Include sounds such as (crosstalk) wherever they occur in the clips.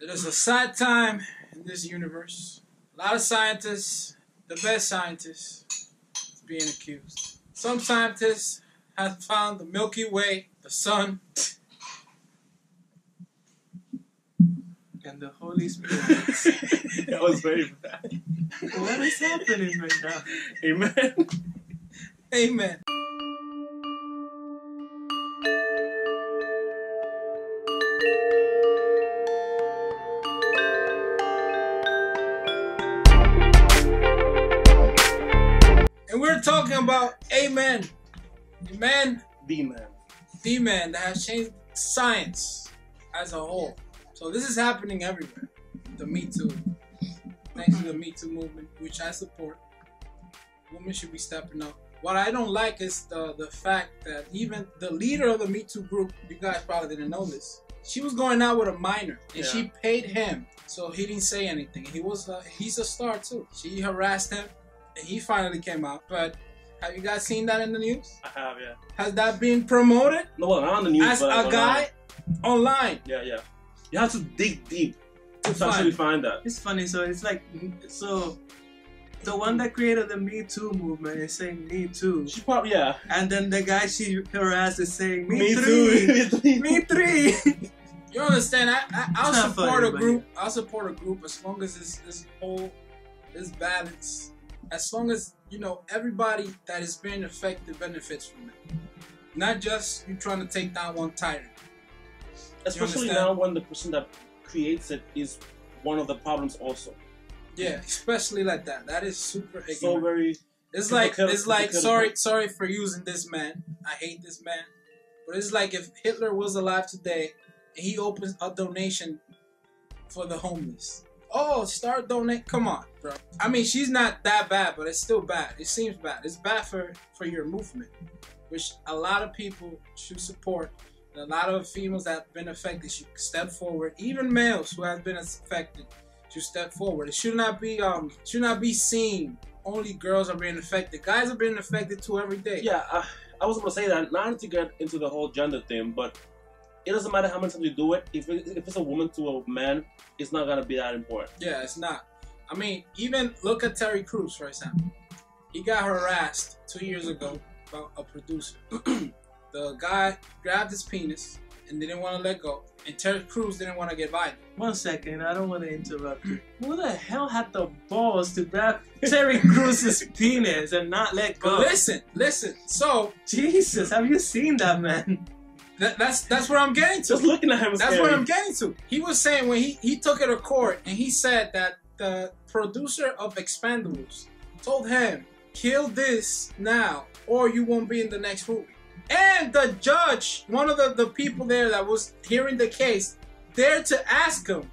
It is a sad time in this universe. A lot of scientists, the best scientists, is being accused. Some scientists have found the Milky Way, the sun, And the Holy Spirit. (laughs) that was very bad. what is happening right now? Amen. Amen. We're talking about a man, The man. the man the man that has changed science as a whole. So this is happening everywhere. The Me Too. Thanks to the Me Too movement, which I support. Women should be stepping up. What I don't like is the the fact that even the leader of the Me Too group, you guys probably didn't know this. She was going out with a minor, and Yeah. she paid him, so he didn't say anything. He was uh, he's a star too. She harassed him, he finally came out. But have you guys seen that in the news? I have, yeah. Has that been promoted No, well, not on the news, as but a online. guy online? Yeah, yeah. You have to dig deep To to actually find. find that. It's funny. So it's like so. The one that created the Me Too movement is saying Me Too, She probably, yeah. and then the guy she harassed is saying Me, Me three, (laughs) too. Me three. You understand? I, I I'll support funny, a but group. I'll support a group as long as this this whole this balance. As long as you know everybody that is being affected benefits from it. Not just you trying to take down one tyrant. Especially now when the person that creates it is one of the problems also. Yeah, especially like that. That is super ignorant. So very It's like it's like sorry sorry for using this man. I hate this man. But it's like if Hitler was alive today and he opens a donation for the homeless. Oh, start donate. Come on, bro. I mean, she's not that bad, but it's still bad. It seems bad. It's bad for for your movement, which a lot of people should support. A lot of females that have been affected should step forward. Even males who have been affected should step forward. It should not be um should not be seen only girls are being affected. Guys are being affected too every day. yeah. I, I was gonna say that not to get into the whole gender thing, but it doesn't matter how many times you do it. If it, if it's a woman to a man, it's not gonna be that important. Yeah, it's not. I mean, even look at Terry Crews, for example. He got harassed two years ago about a producer. (clears throat) the guy grabbed his penis and didn't want to let go, and Terry Crews didn't want to get violent. One second, I don't want to interrupt you. (clears throat) Who the hell had the balls to grab Terry Crews's (laughs) penis and not let But go? listen, listen. So Jesus, have you seen that man? That, that's that's where I'm getting to. Just looking at him That's scary. what I'm getting to. He was saying when he, he took it to court and he said that the producer of Expendables told him, kill this now or you won't be in the next movie. And the judge, one of the, the people there that was hearing the case, dared to ask him,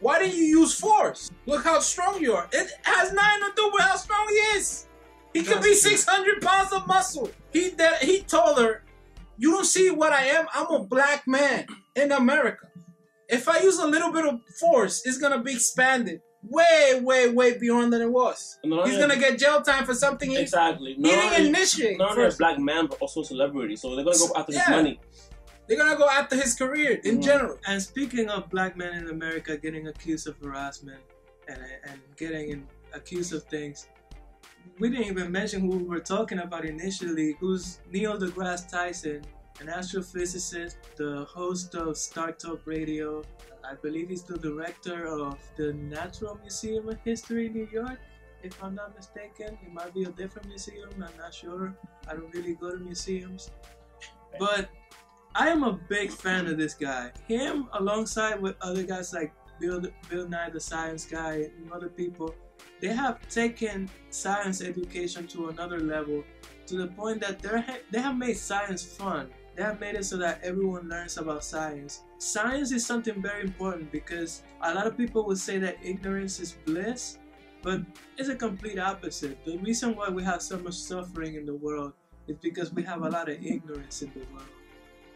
why didn't you use force? Look how strong you are. It has nothing to do with how strong he is. He could be 600 pounds of muscle. He that he told her, you don't see what I am. I'm a black man in America. If I use a little bit of force, it's gonna be expanded way, way, way beyond than it was. And not He's only- gonna get jail time for something he, exactly. he Not didn't only, initiate. not only a black man, but also a celebrity. So they're gonna go after his Yeah. money. They're gonna go after his career in Mhm. general. And speaking of black men in America getting accused of harassment and, and getting in, accused of things, we didn't even mention who we were talking about initially, who's Neil deGrasse Tyson, an astrophysicist, the host of StarTalk Radio. I believe he's the director of the Natural Museum of History in New York. If I'm not mistaken, it might be a different museum. I'm not sure. I don't really go to museums. But I am a big fan of this guy. Him, alongside with other guys like Bill, Bill Nye, the science guy, and other people, they have taken science education to another level to the point that they they have made science fun. They have made it so that everyone learns about science. Science is something very important because a lot of people would say that ignorance is bliss, but it's a complete opposite. The reason why we have so much suffering in the world is because we have a lot of ignorance in the world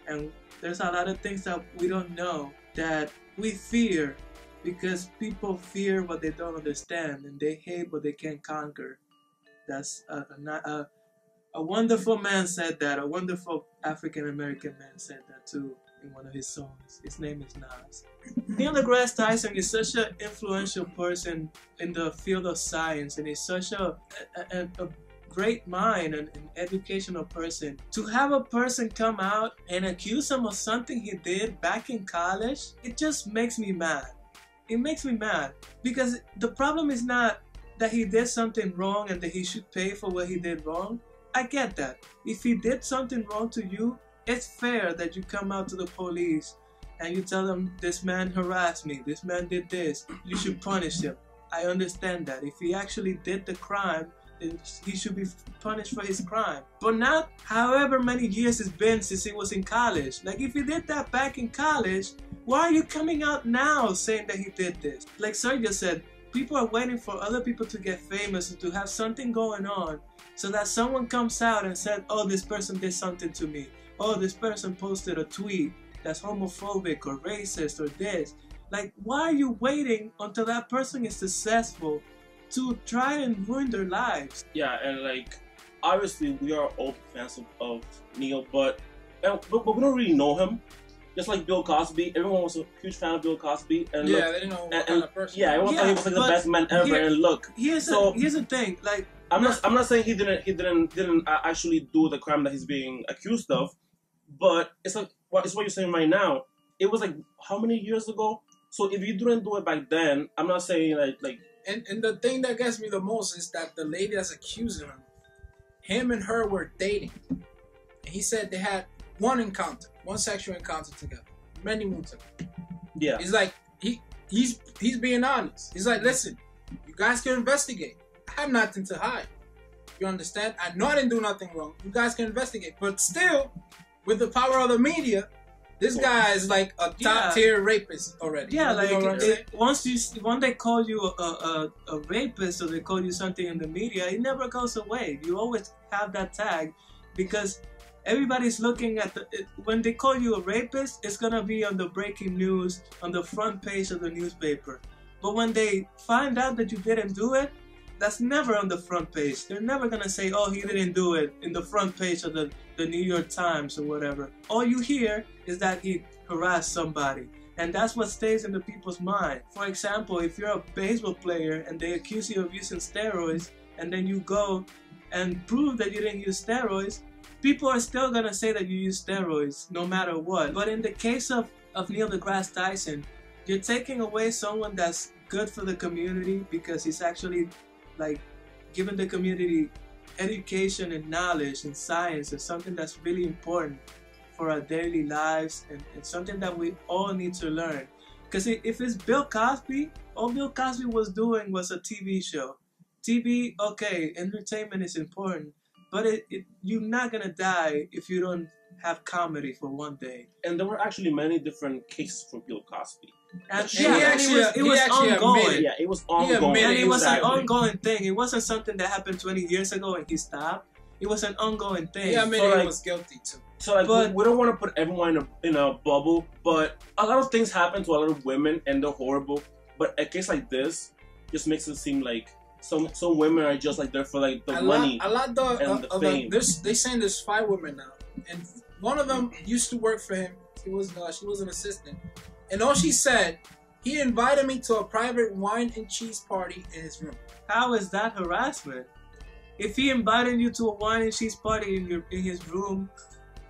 and there's a lot of things that we don't know that we fear because people fear what they don't understand and they hate what they can't conquer. That's uh, a, a, a, a wonderful man said that. A wonderful African American man said that too. in one of his songs. His name is Nas. Neil deGrasse Tyson is such an influential person in the field of science, and he's such a, a, a, a great mind and an educational person. To have a person come out and accuse him of something he did back in college, it just makes me mad. It makes me mad because the problem is not that he did something wrong and that he should pay for what he did wrong. I get that. If he did something wrong to you, it's fair that you come out to the police and you tell them this man harassed me, this man did this, you should punish him. I understand that. If he actually did the crime, he should be punished for his crime. But not however many years it's been since he was in college. Like if he did that back in college, why are you coming out now saying that he did this? Like Sergio said, people are waiting for other people to get famous and to have something going on so that someone comes out and said, oh, this person did something to me. Oh, this person posted a tweet that's homophobic or racist or this. Like, why are you waiting until that person is successful to try and ruin their lives? Yeah, and like obviously we are all fans of, of Neil, but, and, but but we don't really know him. Just like Bill Cosby, everyone was a huge fan of Bill Cosby, and yeah, look, they didn't know what and- kind of person. yeah, everyone thought he was like the best man ever. here- and look, Here's So- the here's the thing, like I'm not I'm not saying he didn't he didn't didn't uh, actually do the crime that he's being accused of, but it's like what it's what you're saying right now. It was like how many years ago? So if you didn't do it back then, I'm not saying like like And and the thing that gets me the most is that the lady that's accusing him, him and her were dating. And he said they had one encounter, one sexual encounter together, many moons ago. yeah He's like he he's he's being honest. He's like, listen, you guys can investigate. I have nothing to hide. You understand? I know I didn't do nothing wrong. You guys can investigate. But still, with the power of the media, this guy is like a Yeah. top tier rapist already. Yeah, You know like what I'm saying? it, once you once they call you a, a, a rapist or they call you something in the media, it never goes away. You always have that tag because everybody's looking at the it, when they call you a rapist, it's gonna be on the breaking news on the front page of the newspaper. But when they find out that you didn't do it, that's never on the front page. They're never gonna say, "Oh, he didn't do it" in the front page of the the New York Times or whatever. All you hear is that he harassed somebody. And that's what stays in the people's mind. For example, if you're a baseball player and they accuse you of using steroids, and then you go and prove that you didn't use steroids, people are still gonna say that you use steroids no matter what. But in the case of, of Neil deGrasse Tyson, you're taking away someone that's good for the community because he's actually like giving the community education and knowledge and science is something that's really important for our daily lives and, and something that we all need to learn. Because if it's Bill Cosby, all Bill Cosby was doing was a TV show. TV, okay, entertainment is important, but it, it, you're not gonna die if you don't have comedy for one day. and there were actually many different cases for Bill Cosby. And, And yeah, he and actually- it was, it he was actually ongoing. admitted- Yeah, it was ongoing. admitted And it was exactly. an ongoing thing. It wasn't something that happened 20 years ago and he stopped. It was an ongoing thing. Yeah, I mean, So, he like- was guilty too. So like But- we, we don't want to put everyone in a in a bubble, but a lot of things happen to a lot of women and they're horrible. But a case like this just makes it seem like some some women are just like there for like the a money. lot, a lot the, and of, the of the, fame. there's they saying there's five women now, and one of them used to work for him. He was uh, she was an assistant, and all she said, he invited me to a private wine and cheese party in his room. How is that harassment? If he invited you to a wine and cheese party in your in his room,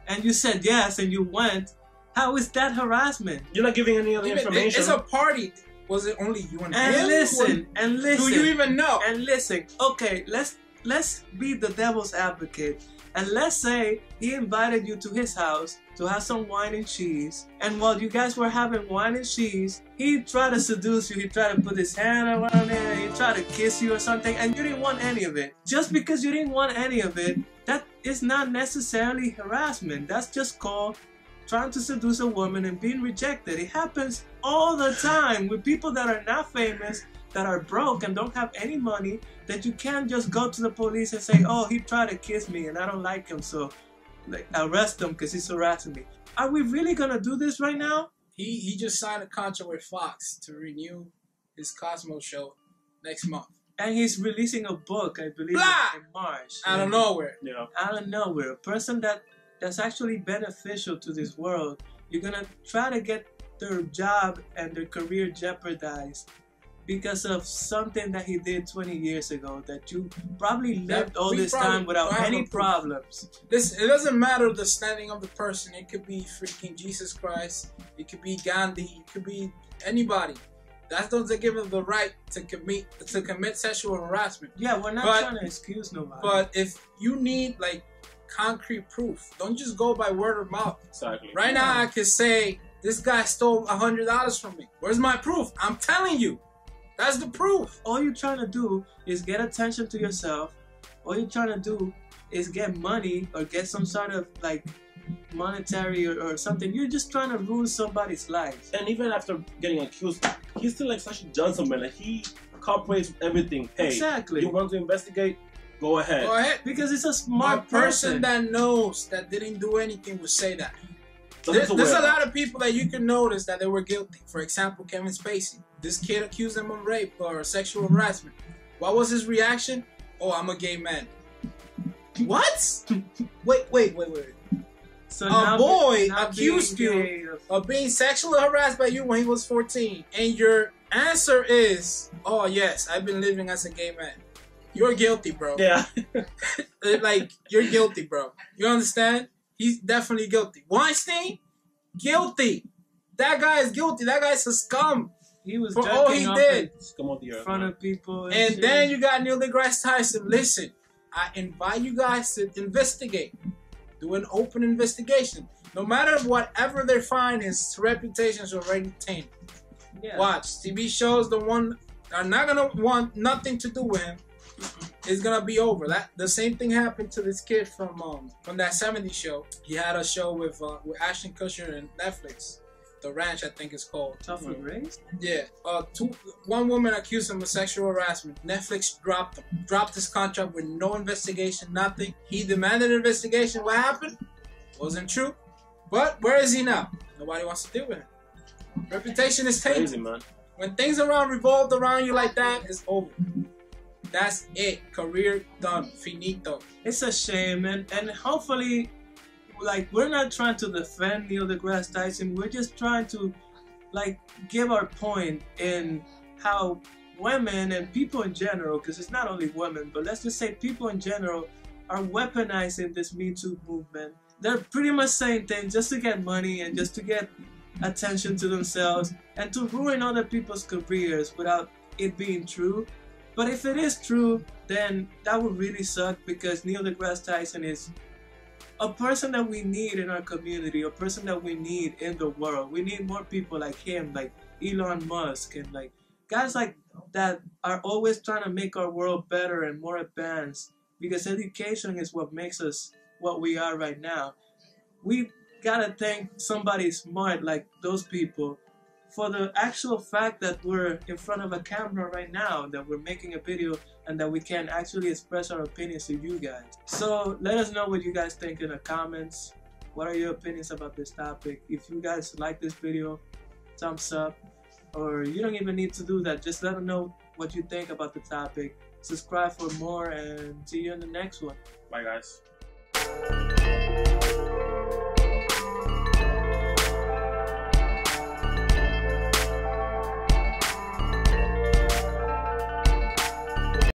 and you said yes and you went, how is that harassment? You're not giving any other Even- information. It's a party. Was it only you and, And him? listen, and listen. Do you even know? and listen. Okay, let's let's be the devil's advocate, and let's say he invited you to his house to have some wine and cheese, and while you guys were having wine and cheese, he tried to seduce you. He tried to put his hand around it. He tried to kiss you or something, and you didn't want any of it. Just because you didn't want any of it, that is not necessarily harassment. That's just called trying to seduce a woman and being rejected. It happens all the time with people that are not famous, that are broke and don't have any money, that you can't just go to the police and say, oh, he tried to kiss me and I don't like him, so like arrest him because he's harassing me. Are we really gonna do this right now? He he just signed a contract with Fox to renew his Cosmos show next month. And he's releasing a book, I believe, Blah! in March. Out of nowhere. yeah. out of nowhere, a person that that's actually beneficial to this world you're gonna try to get their job and their career jeopardized because of something that he did 20 years ago that you probably lived all this time without any problems. This it doesn't matter the standing of the person. It could be freaking Jesus Christ. It could be Gandhi. It could be anybody. That doesn't give them the right to commit to commit sexual harassment. Yeah, we're not But- trying to excuse nobody. But if you need like concrete proof, don't just go by word of mouth. Exactly. Right now, I can say this guy stole a hundred dollars from me. Where's my proof? I'm telling you, that's the proof. all you're trying to do is get attention to yourself. All you're trying to do is get money or get some sort of like monetary or, or something. You're just trying to ruin somebody's life. And even after getting accused, he's still like such a gentleman. Like he cooperates with everything. Hey, exactly. you want to investigate? Go ahead. Go ahead. because it's a A smart person person. that knows that didn't do anything would say that. There- there's a lot of people that you can notice that they were guilty. For example, Kevin Spacey. This kid accused him of rape or sexual harassment. What was his reaction? Oh, I'm a gay man. What? wait, wait, wait, wait. so a now be- boy accused you of- being sexually harassed by you when he was 14, and your answer is, "Oh yes, I've been living as a gay man." You're guilty, bro. Yeah. (laughs) Like you're guilty, bro. You understand? He's definitely guilty. Weinstein, guilty. That guy is guilty. That guy's a scum. He was For all he off did. Come on, the in front man. of people. And, And then you got Neil deGrasse Tyson. Listen, I invite you guys to investigate. Do an open investigation. No matter whatever they find, his reputation is already tainted. yeah. Watch TV shows. The one are not gonna want nothing to do with him. It's gonna be over. That the same thing happened to this kid from um from that '70s show. He had a show with uh, with Ashton Kutcher and Netflix. The Ranch, I think it's called. Tough with race? Yeah. Uh, two. One woman accused him of sexual harassment. Netflix dropped him. Dropped his contract with no investigation, nothing. He demanded an investigation. What happened? Wasn't true. But where is he now? Nobody wants to deal with him. Reputation is tainted Crazy man. when things around revolved around you like that, it's over. That's it. Career done. Finito. It's a shame, and and hopefully, like we're not trying to defend Neil deGrasse Tyson. We're just trying to, like, give our point in how women and people in general, because it's not only women, but let's just say people in general are weaponizing this Me Too movement. They're pretty much saying things just to get money and just to get attention to themselves and to ruin other people's careers without it being true. But if it is true, then that would really suck because Neil deGrasse Tyson is a person that we need in our community, a person that we need in the world. We need more people like him, like Elon Musk, and like guys like that are always trying to make our world better and more advanced because education is what makes us what we are right now. We gotta thank somebody smart like those people for the actual fact that we're in front of a camera right now, that we're making a video, and that we can actually express our opinions to you guys. So let us know what you guys think in the comments. What are your opinions about this topic? If you guys like this video, thumbs up. Or you don't even need to do that. Just let us know what you think about the topic. Subscribe for more and see you in the next one. Bye, guys.